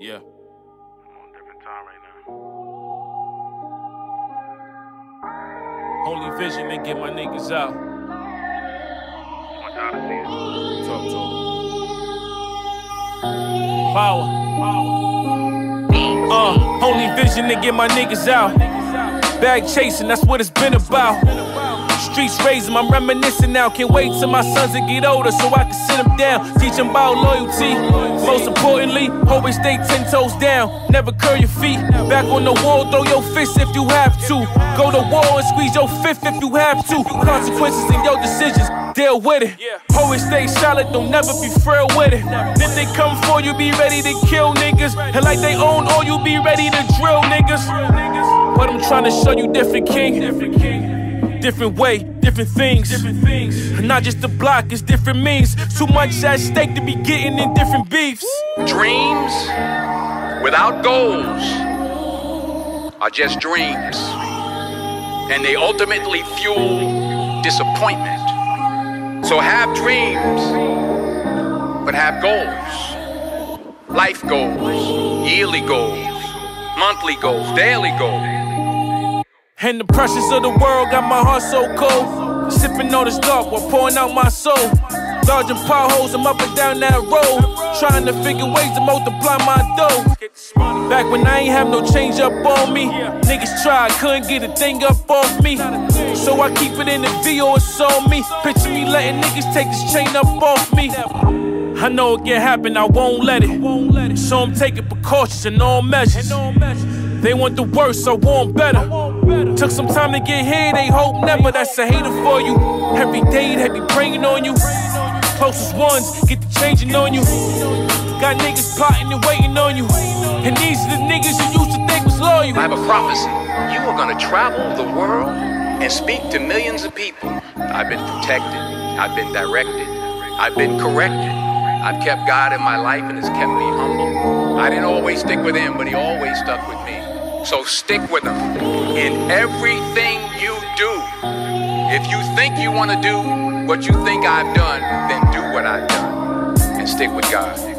Yeah. I'm on a different time right now. Holy vision, they get my niggas out. Want to see it. Talk to 'em. Power. Uh, holy vision, they get my niggas out. Bag chasing, that's what it's been about. Streets raise 'em, I'm reminiscing now. Can't wait till my sons to get older so I can sit them down. Teach them about loyalty. Most importantly, always stay ten toes down. Never curl your feet. Back on the wall, throw your fist if you have to. Go to war and squeeze your fifth if you have to. Consequences in your decisions, deal with it. Always stay solid, don't never be frail with it. If they come for you, be ready to kill niggas. And like they own all, you be ready to drill niggas. But I'm trying to show you different king. Different way, different things. Different things. Not just the block, it's different means. Too much at stake to be getting in different beefs. Dreams without goals are just dreams. And they ultimately fuel disappointment. So have dreams, but have goals. Life goals, yearly goals, monthly goals, daily goals. And the pressures of the world got my heart so cold. Sipping on this dark while pouring out my soul. Dodging potholes, I'm up and down that road. Trying to figure ways to multiply my dough. Back when I ain't have no change up on me. Niggas tried, couldn't get a thing up off me. So I keep it in the VO, it's on me. Picture me letting niggas take this chain up off me. I know it can happen, I won't let it. So I'm taking precautions and all measures. They want the worst, I want better. Took some time to get here, they hope never. That's a hater for you. Every day they be praying on you. Closest ones get the changing on you. Got niggas plotting and waiting on you. And these are the niggas you used to think was loyal. I have a prophecy. You are to travel the world and speak to millions of people. I've been protected. I've been directed. I've been corrected. I've kept God in my life and it's kept me humble. I didn't always stick with him, but he always stuck with me. So stick with them in everything you do. If you think you want to do what you think I've done, then do what I've done and stick with God.